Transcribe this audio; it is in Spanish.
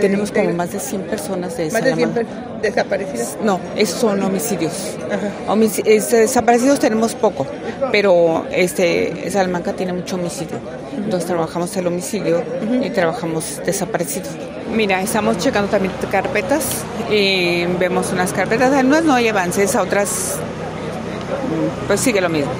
Tenemos como más de 100 personas de Más de 100 Salamanca. desaparecidas. No, esos son homicidios. Este, desaparecidos tenemos poco, pero este Salamanca tiene mucho homicidio. Entonces trabajamos el homicidio y trabajamos desaparecidos. Mira, estamos checando también carpetas y vemos unas carpetas, a unas no hay avances, a otras pues sigue lo mismo.